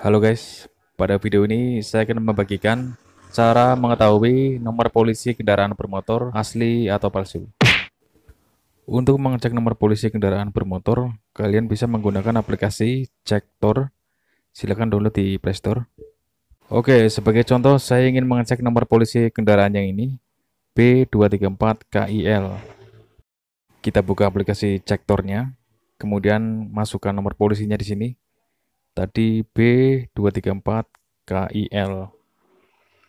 Halo guys, pada video ini saya akan membagikan cara mengetahui nomor polisi kendaraan bermotor asli atau palsu. Untuk mengecek nomor polisi kendaraan bermotor, kalian bisa menggunakan aplikasi Cektor. Silahkan download di Play Store. Oke, sebagai contoh saya ingin mengecek nomor polisi kendaraan yang ini B234KIL. Kita buka aplikasi Cektornya, kemudian masukkan nomor polisinya di sini tadi B234KIL.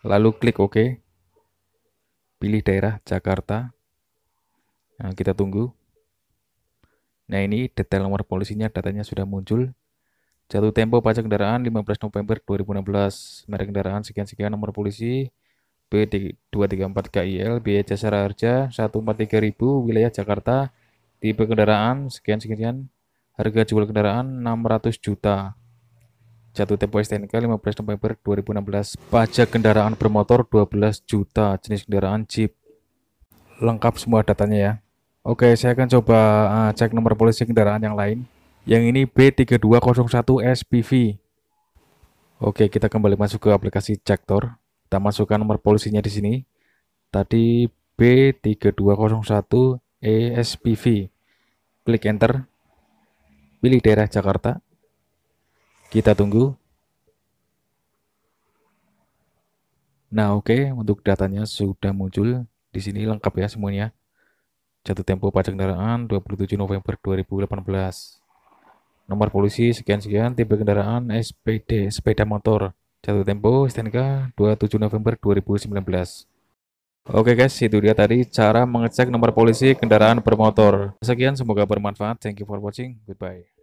Lalu klik OK. Pilih daerah Jakarta. Nah, kita tunggu. Nah, ini detail nomor polisinya, datanya sudah muncul. Jatuh tempo pajak kendaraan 15 November 2016. Merek kendaraan sekian-sekian nomor polisi B234KIL, biaya jasa harja 143.000, wilayah Jakarta, tipe kendaraan sekian-sekian, harga jual kendaraan 600 juta. Jatuh tempo STNK 15 November 2016. Pajak kendaraan bermotor 12 juta. Jenis kendaraan Jeep. Lengkap semua datanya ya. Oke, saya akan coba uh, cek nomor polisi kendaraan yang lain. Yang ini B3201 SPV. Oke, kita kembali masuk ke aplikasi Cektor. Kita masukkan nomor polisinya di sini. Tadi B3201 ESPV. Klik enter. Pilih daerah Jakarta. Kita tunggu. Nah, oke, okay, untuk datanya sudah muncul di sini lengkap ya semuanya. Jatuh tempo pajak kendaraan 27 November 2018. Nomor polisi sekian-sekian, tipe kendaraan SPD, sepeda motor. Jatuh tempo STNK 27 November 2019. Oke guys, itu dia tadi cara mengecek nomor polisi kendaraan bermotor. Sekian, semoga bermanfaat. Thank you for watching. Goodbye.